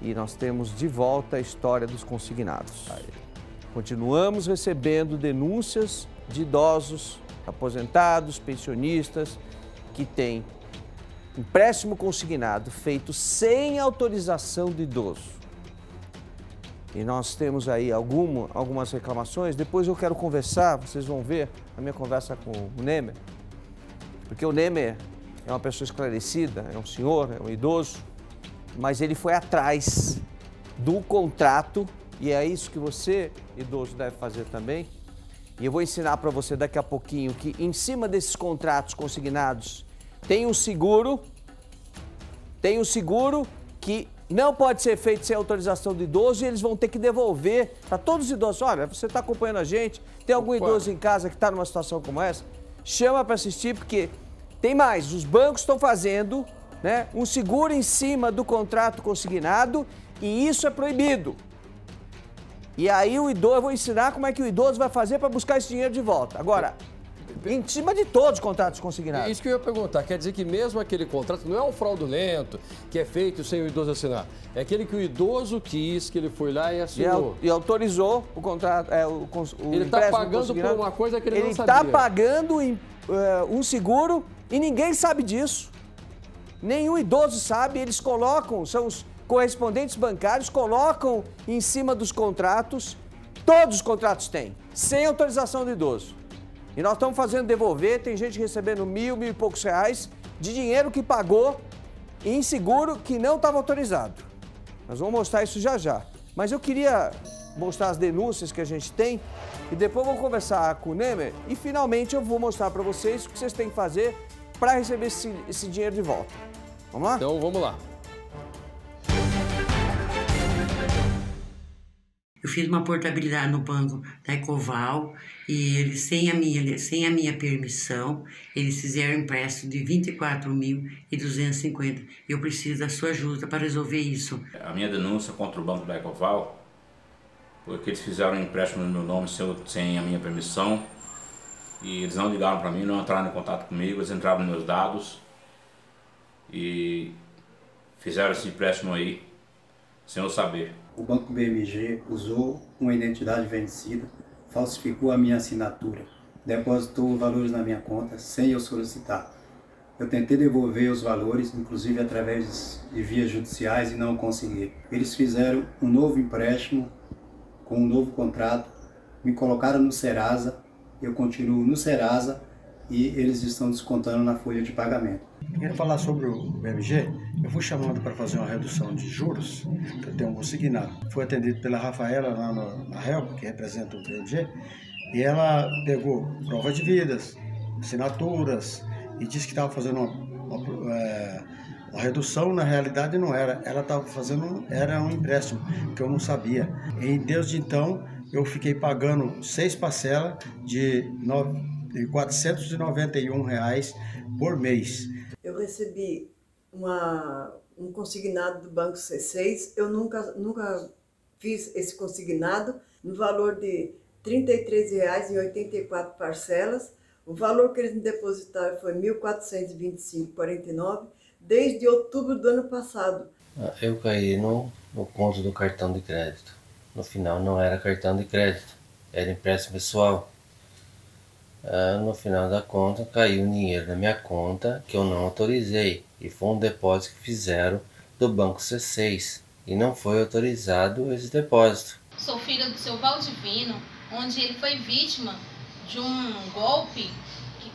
e nós temos de volta a história dos consignados. Continuamos recebendo denúncias de idosos, aposentados, pensionistas que têm empréstimo consignado feito sem autorização do idoso. E nós temos aí alguma, algumas reclamações. Depois eu quero conversar, vocês vão ver a minha conversa com o Nemer, porque o Nemer é uma pessoa esclarecida, é um senhor, é um idoso, mas ele foi atrás do contrato e é isso que você, idoso, deve fazer também. E eu vou ensinar para você daqui a pouquinho que em cima desses contratos consignados tem um seguro, tem um seguro que não pode ser feito sem autorização do idoso e eles vão ter que devolver para todos os idosos. Olha, você está acompanhando a gente, tem algum Opa. idoso em casa que está numa situação como essa? Chama para assistir, porque tem mais. Os bancos estão fazendo né, um seguro em cima do contrato consignado e isso é proibido. E aí o idoso, eu vou ensinar como é que o idoso vai fazer para buscar esse dinheiro de volta. Agora, em cima de todos os contratos consignados. É isso que eu ia perguntar. Quer dizer que mesmo aquele contrato não é um fraudulento que é feito sem o idoso assinar. É aquele que o idoso quis, que ele foi lá e assinou. E, e autorizou o contrato. É, o, o ele está pagando por uma coisa que ele, ele não sabia. Ele está pagando em, uh, um seguro e ninguém sabe disso. Nenhum idoso sabe. Eles colocam, são os correspondentes bancários, colocam em cima dos contratos. Todos os contratos têm, sem autorização do idoso. E nós estamos fazendo devolver, tem gente recebendo mil, mil e poucos reais de dinheiro que pagou em seguro que não estava autorizado. Nós vamos mostrar isso já já. Mas eu queria mostrar as denúncias que a gente tem e depois vou conversar com o Nemer e finalmente eu vou mostrar para vocês o que vocês têm que fazer para receber esse, esse dinheiro de volta. Vamos lá? Então vamos lá. Eu fiz uma portabilidade no banco da Ecoval e eles, sem a minha, sem a minha permissão, eles fizeram um empréstimo de 24.250. Eu preciso da sua ajuda para resolver isso. A minha denúncia contra o banco da Ecoval porque eles fizeram um empréstimo no meu nome sem, sem a minha permissão e eles não ligaram para mim, não entraram em contato comigo, eles entraram nos meus dados e fizeram esse empréstimo aí sem eu saber o Banco BMG usou uma identidade vencida, falsificou a minha assinatura, depositou valores na minha conta sem eu solicitar. Eu tentei devolver os valores, inclusive através de vias judiciais, e não consegui. Eles fizeram um novo empréstimo com um novo contrato, me colocaram no Serasa, eu continuo no Serasa e eles estão descontando na folha de pagamento. Quero falar sobre o BMG. Eu fui chamado para fazer uma redução de juros, que eu tenho um consignado. Fui atendido pela Rafaela lá no, na Help, que representa o BMG, e ela pegou prova de vidas, assinaturas, e disse que estava fazendo uma, uma, é, uma, redução, na realidade não era. Ela estava fazendo, era um empréstimo, que eu não sabia. E desde então, eu fiquei pagando seis parcelas de nove de 491 reais por mês. Eu recebi uma, um consignado do Banco C6, eu nunca, nunca fiz esse consignado, no valor de R$ 33,84 parcelas. O valor que eles me depositaram foi R$ 1.425,49 desde outubro do ano passado. Ah, eu caí no, no conto do cartão de crédito. No final não era cartão de crédito, era empréstimo pessoal. Ah, no final da conta caiu dinheiro na minha conta que eu não autorizei e foi um depósito que fizeram do banco C6 e não foi autorizado esse depósito. Sou filha do seu Valdivino, onde ele foi vítima de um golpe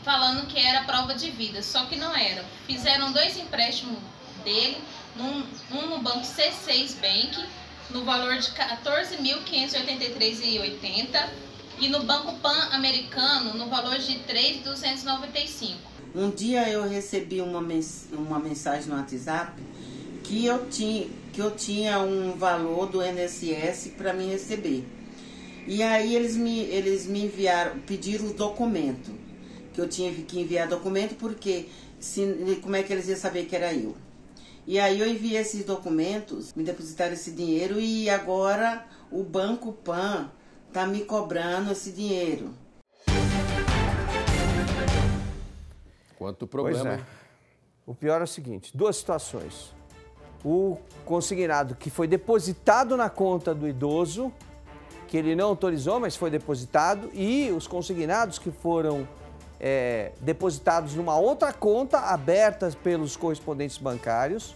falando que era prova de vida, só que não era. Fizeram dois empréstimos dele, um no banco C6 Bank, no valor de 14.583,80 e no Banco Pan-Americano no valor de 3.295. Um dia eu recebi uma, mens uma mensagem no WhatsApp que eu tinha, que eu tinha um valor do NSS para me receber. E aí eles me, eles me enviaram, pediram o documento, que eu tinha que enviar documento porque se, como é que eles iam saber que era eu? E aí eu enviei esses documentos, me depositaram esse dinheiro e agora o Banco Pan tá me cobrando esse dinheiro. Quanto problema. É. O pior é o seguinte, duas situações. o consignado que foi depositado na conta do idoso, que ele não autorizou, mas foi depositado, e os consignados que foram é, depositados numa outra conta aberta pelos correspondentes bancários,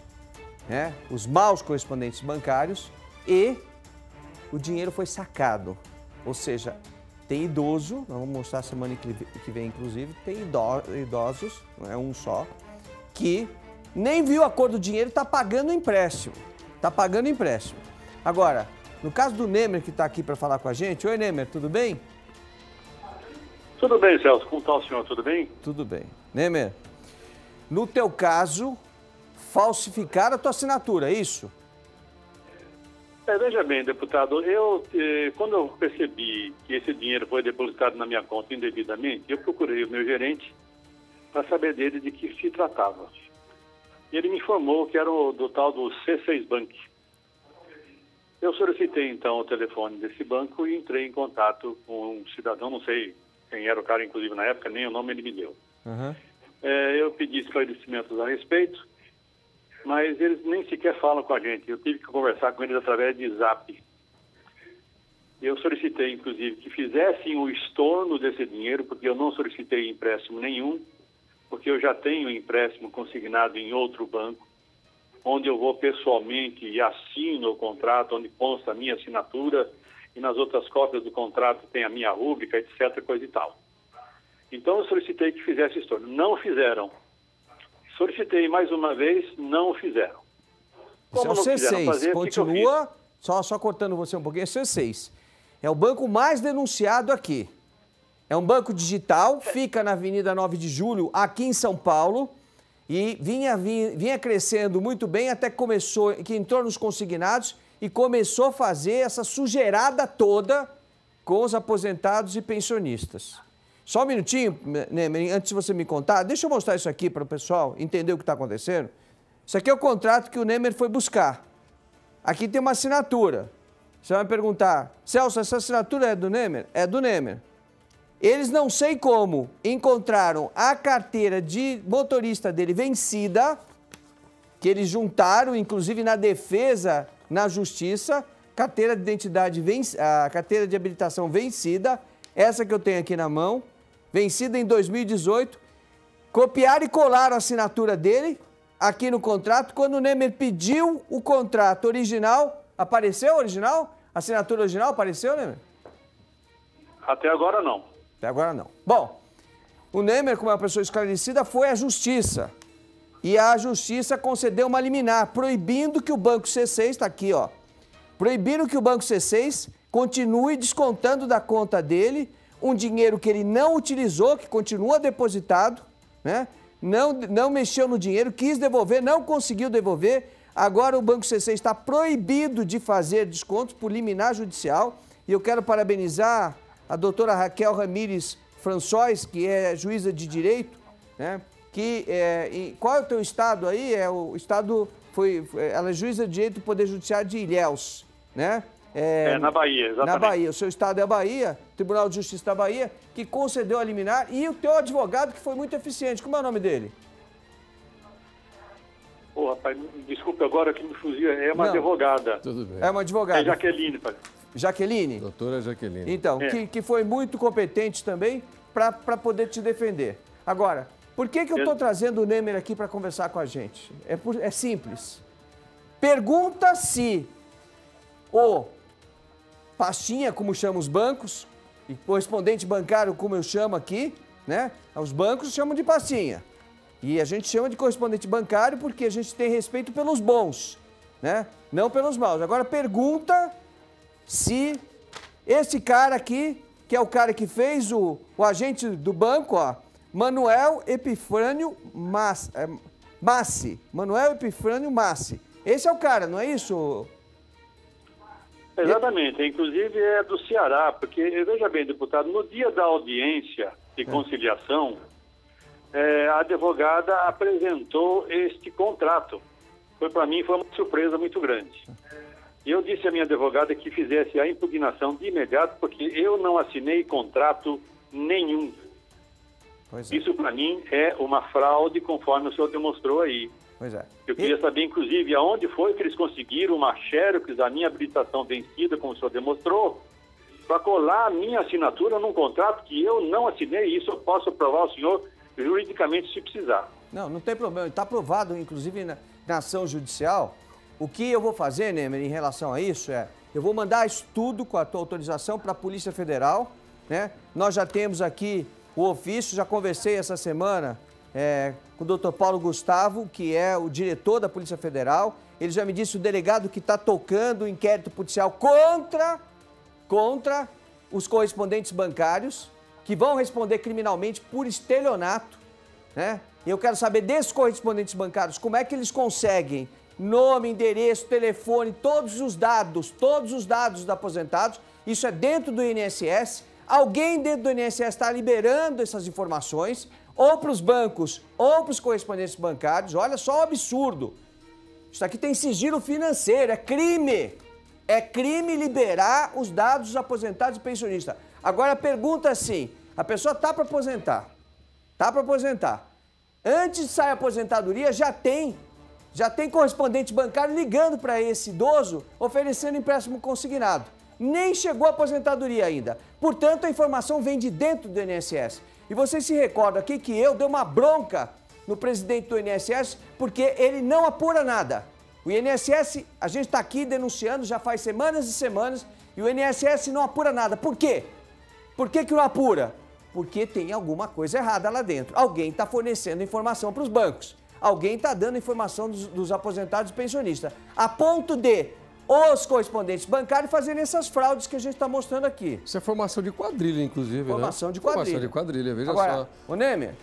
né, os maus correspondentes bancários, e o dinheiro foi sacado. Ou seja, tem idoso, nós vamos mostrar semana que vem, inclusive, tem idosos, não é um só, que nem viu a cor do dinheiro e está pagando empréstimo. Está pagando empréstimo. Agora, no caso do Nemer, que está aqui para falar com a gente, oi Nemer, tudo bem? Tudo bem, Celso. Como está o senhor? Tudo bem? Tudo bem. Nemer, no teu caso, falsificaram a tua assinatura, é isso? É, veja bem, deputado, eu, eh, quando eu percebi que esse dinheiro foi depositado na minha conta indevidamente, eu procurei o meu gerente para saber dele de que se tratava. E ele me informou que era o, do tal do C6 Bank. Eu solicitei então o telefone desse banco e entrei em contato com um cidadão, não sei quem era o cara, inclusive na época, nem o nome ele me deu. Uhum. É, eu pedi esclarecimentos a respeito, mas eles nem sequer falam com a gente. Eu tive que conversar com eles através de zap. Eu solicitei, inclusive, que fizessem o estorno desse dinheiro, porque eu não solicitei empréstimo nenhum, porque eu já tenho empréstimo consignado em outro banco, onde eu vou pessoalmente e assino o contrato, onde consta a minha assinatura e nas outras cópias do contrato tem a minha rúbrica, etc., coisa e tal. Então eu solicitei que fizesse estorno. Não fizeram. Solicitei mais uma vez, não fizeram. Como Isso é o C6, fazer, continua, que só, só cortando você um pouquinho, é C6. É o banco mais denunciado aqui. É um banco digital, fica na Avenida 9 de Julho, aqui em São Paulo, e vinha, vinha, vinha crescendo muito bem até que começou, que entrou nos consignados e começou a fazer essa sujeirada toda com os aposentados e pensionistas. Só um minutinho, Nemer, antes de você me contar, deixa eu mostrar isso aqui para o pessoal entender o que está acontecendo. Isso aqui é o contrato que o Nemer foi buscar. Aqui tem uma assinatura. Você vai me perguntar, Celso, essa assinatura é do Nemer? É do Nemer. Eles não sei como encontraram a carteira de motorista dele vencida, que eles juntaram, inclusive na defesa na justiça, carteira de identidade, a carteira de habilitação vencida, essa que eu tenho aqui na mão, vencida em 2018. Copiaram e colaram a assinatura dele aqui no contrato. Quando o Nemer pediu o contrato original, apareceu o original? A assinatura original apareceu, Nemer? Até agora não. Até agora não. Bom, o Nemer, como é uma pessoa esclarecida, foi à justiça e a justiça concedeu uma liminar proibindo que o Banco C6, está aqui, ó, proibindo que o Banco C6 continue descontando da conta dele um dinheiro que ele não utilizou, que continua depositado, né? Não, não mexeu no dinheiro, quis devolver, não conseguiu devolver. Agora o Banco C6 está proibido de fazer descontos por liminar judicial. E eu quero parabenizar a doutora Raquel Ramires François, que é juíza de direito, né? que é, em, qual é o teu estado aí? É o estado foi ela é juíza de direito do Poder Judiciário de Ilhéus, né? É, é, na Bahia, exatamente. Na Bahia, o seu estado é a Bahia, Tribunal de Justiça da Bahia, que concedeu a liminar e o teu advogado que foi muito eficiente. Como é o nome dele? Pô, rapaz, desculpe agora que me fugia, é uma Não, advogada. Tudo bem. É uma advogada. É Jaqueline, pai. Jaqueline? Doutora Jaqueline. Então, é. que, que foi muito competente também para poder te defender. Agora, por que, que eu estou trazendo o Nemer aqui para conversar com a gente? É, por, é simples. Pergunta se o pastinha, como chama os bancos, e correspondente bancário, como eu chamo aqui, né? Os bancos chamam de pastinha. E a gente chama de correspondente bancário porque a gente tem respeito pelos bons, né? Não pelos maus. Agora pergunta se esse cara aqui, que é o cara que fez o, o agente do banco, ó, Manuel Epifânio Massi. É, Massi. Manuel Epifânio Massi. Esse é o cara, não é isso? Exatamente. Inclusive é do Ceará, porque, veja bem, deputado, no dia da audiência de é. conciliação, é, a advogada apresentou este contrato. Foi para mim foi uma surpresa muito grande. E eu disse à minha advogada que fizesse a impugnação de imediato, porque eu não assinei contrato nenhum. É. Isso, para mim, é uma fraude, conforme o senhor demonstrou aí. Pois é. Eu queria e... saber, inclusive, aonde foi que eles conseguiram uma xerox, a minha habilitação vencida, como o senhor demonstrou, para colar a minha assinatura num contrato que eu não assinei. E isso eu posso provar ao senhor juridicamente se precisar. Não, não tem problema. Está aprovado, inclusive, na, na ação judicial. O que eu vou fazer, Nemer, em relação a isso é, eu vou mandar estudo com a tua autorização para a Polícia Federal, né? Nós já temos aqui o ofício, já conversei essa semana é, com o doutor Paulo Gustavo, que é o diretor da Polícia Federal. Ele já me disse o delegado que está tocando o inquérito policial contra, contra os correspondentes bancários, que vão responder criminalmente por estelionato, né? Eu quero saber desses correspondentes bancários como é que eles conseguem nome, endereço, telefone, todos os dados, todos os dados dos aposentados. Isso é dentro do INSS. Alguém dentro do INSS está liberando essas informações, ou para os bancos, ou para os correspondentes bancários. Olha só o absurdo. Isso aqui tem sigilo financeiro, é crime. É crime liberar os dados dos aposentados e pensionistas. Agora pergunta assim: a pessoa está para aposentar, está para aposentar. Antes de sair a aposentadoria, já tem já tem correspondente bancário ligando para esse idoso oferecendo empréstimo consignado. Nem chegou a aposentadoria ainda. Portanto, a informação vem de dentro do INSS. E você se recorda aqui que eu dei uma bronca no presidente do INSS porque ele não apura nada. O INSS, a gente está aqui denunciando já faz semanas e semanas e o INSS não apura nada. Por quê? Por que, que não apura? Porque tem alguma coisa errada lá dentro. Alguém está fornecendo informação para os bancos alguém está dando informação dos, dos, aposentados e pensionistas, a ponto de os correspondentes bancários fazerem essas fraudes que a gente está mostrando aqui. Isso é formação de quadrilha, inclusive, formação né? de quadrilha. Formação de quadrilha, veja Agora, só. O Nemer.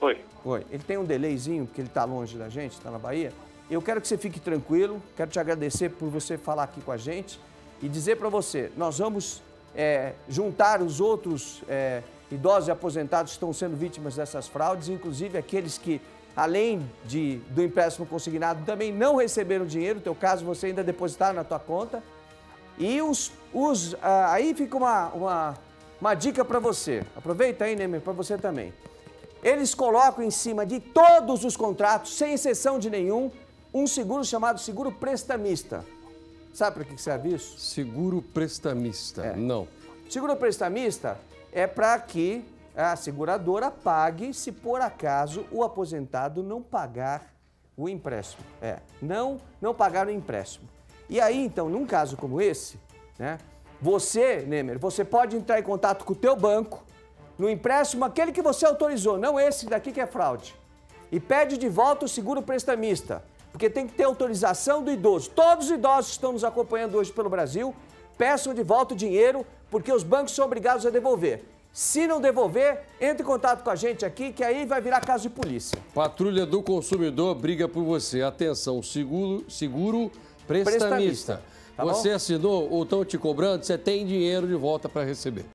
Oi. Oi. Ele tem um delayzinho, porque ele está longe da gente, está na Bahia. Eu quero que você fique tranquilo, quero te agradecer por você falar aqui com a gente e dizer para você, nós vamos é, juntar os outros... É, idosos e aposentados estão sendo vítimas dessas fraudes, inclusive aqueles que, além de, do empréstimo consignado, também não receberam dinheiro, no teu caso você ainda depositaram na tua conta. E os, os ah, aí fica uma, uma, uma dica para você, aproveita aí, Neymar, para você também. Eles colocam em cima de todos os contratos, sem exceção de nenhum, um seguro chamado seguro prestamista. Sabe para que serve isso? Seguro prestamista, é. não. Seguro prestamista é para que a seguradora pague se por acaso o aposentado não pagar o empréstimo. É, não, não pagar o empréstimo. E aí, então, num caso como esse, né, você, Nemer, você pode entrar em contato com o teu banco no empréstimo aquele que você autorizou, não esse daqui que é fraude. E pede de volta o seguro prestamista, porque tem que ter autorização do idoso. Todos os idosos que estão nos acompanhando hoje pelo Brasil, peçam de volta o dinheiro porque os bancos são obrigados a devolver. Se não devolver, entre em contato com a gente aqui, que aí vai virar caso de polícia. Patrulha do Consumidor briga por você. Atenção, seguro, seguro prestamista. prestamista tá você assinou ou estão te cobrando, você tem dinheiro de volta para receber.